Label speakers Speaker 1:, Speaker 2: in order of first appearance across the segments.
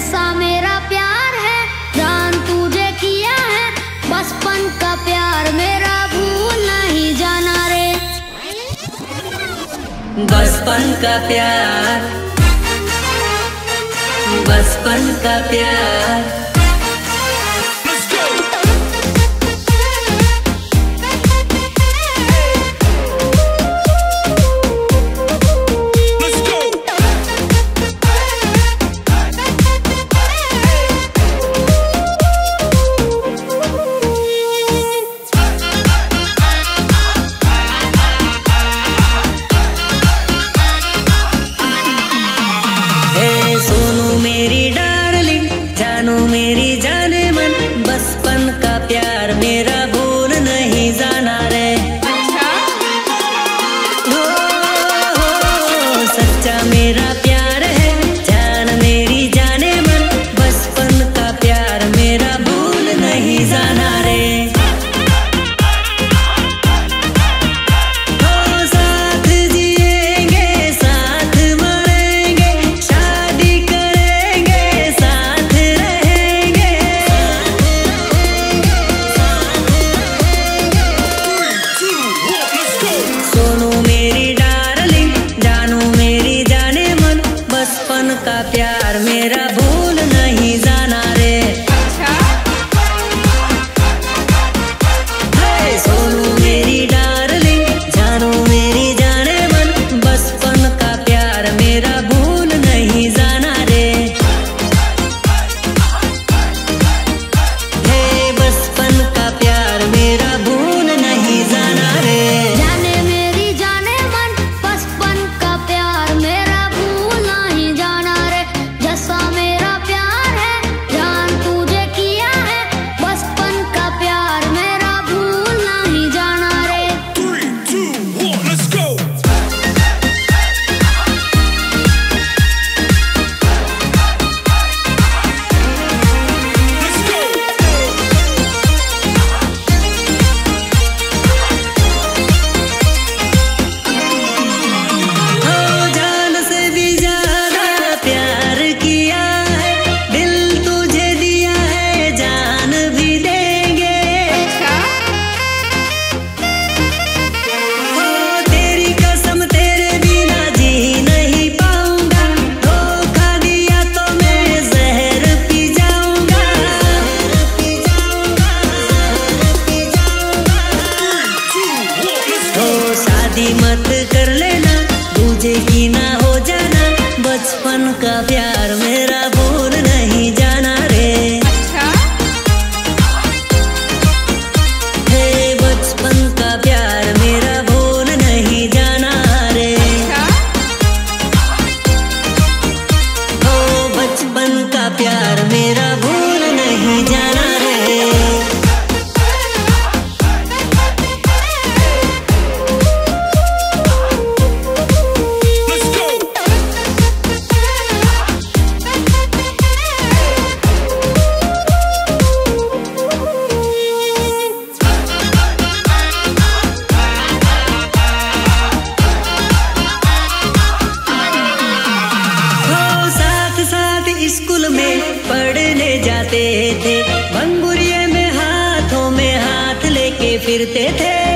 Speaker 1: कैसा मेरा प्यार है दान तुझे किया है, बचपन का प्यार मेरा भूल नहीं जाना रे।
Speaker 2: बचपन का प्यार, बचपन का प्यार। I'm not sanaré. फिरते थे।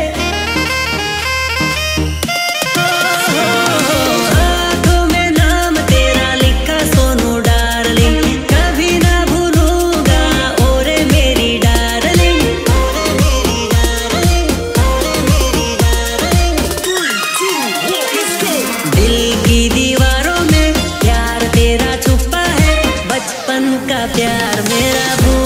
Speaker 2: प्यार मेरा भू